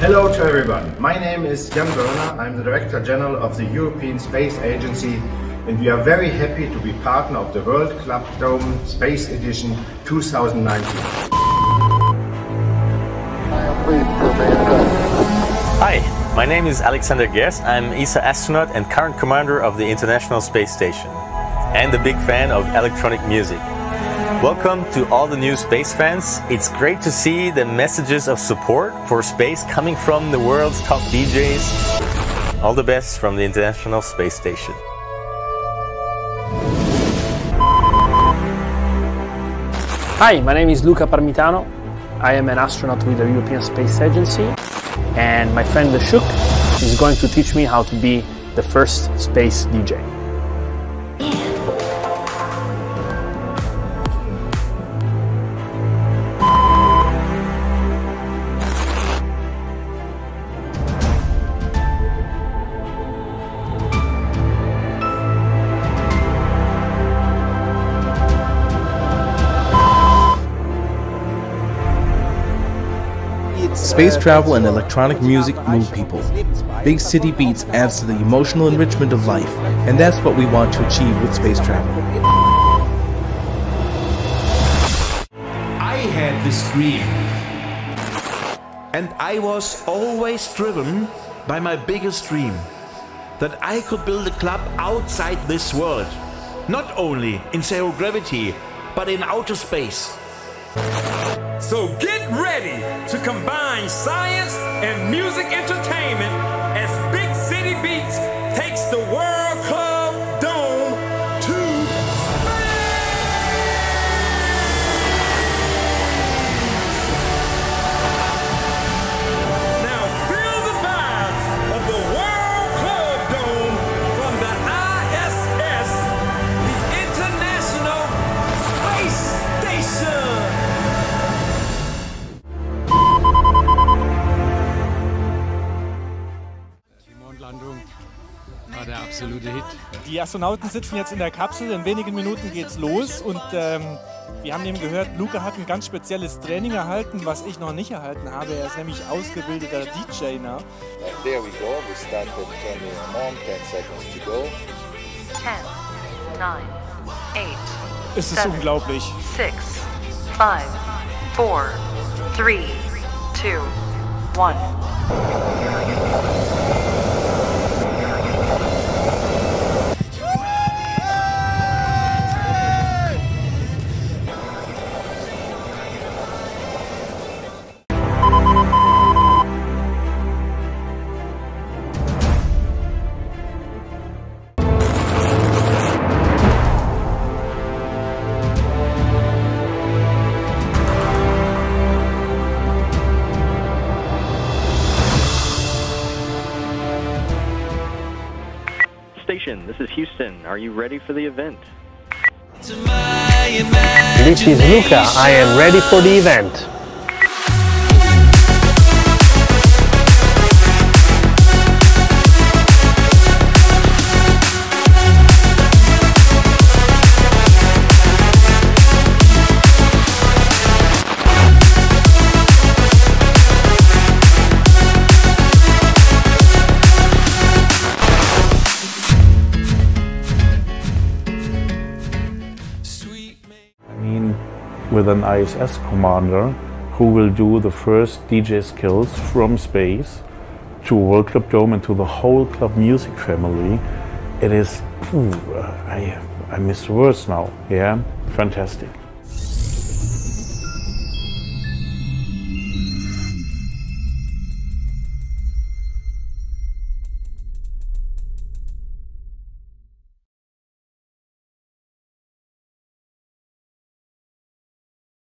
Hello to everyone. My name is Jan Wörner. I'm the Director General of the European Space Agency and we are very happy to be partner of the World Club Dome Space Edition 2019. Hi, my name is Alexander Gerst. I'm ESA astronaut and current commander of the International Space Station and a big fan of electronic music. Welcome to all the new space fans. It's great to see the messages of support for space coming from the world's top DJs. All the best from the International Space Station. Hi, my name is Luca Parmitano. I am an astronaut with the European Space Agency and my friend Shuk is going to teach me how to be the first space DJ. Space travel and electronic music move people. Big City Beats adds to the emotional enrichment of life, and that's what we want to achieve with space travel. I had this dream, and I was always driven by my biggest dream that I could build a club outside this world, not only in zero gravity, but in outer space. So get ready to combine science and music entertainment absolute Hit. Die Astronauten sitzen jetzt in der Kapsel, in wenigen Minuten geht's los und ähm, wir haben eben gehört, Luca hat ein ganz spezielles Training erhalten, was ich noch nicht erhalten habe. Er ist nämlich ausgebildeter DJ now. And there we go, we start the turning on, 10 seconds to go. 10, 9, 8, Es ist seven, unglaublich. 6, 5, 4, 3, 2, 1. Station, this is Houston. Are you ready for the event? This is Luca. I am ready for the event. With an ISS commander who will do the first DJ skills from space to World Club Dome and to the whole club music family. It is, phew, I, I miss words now. Yeah, fantastic.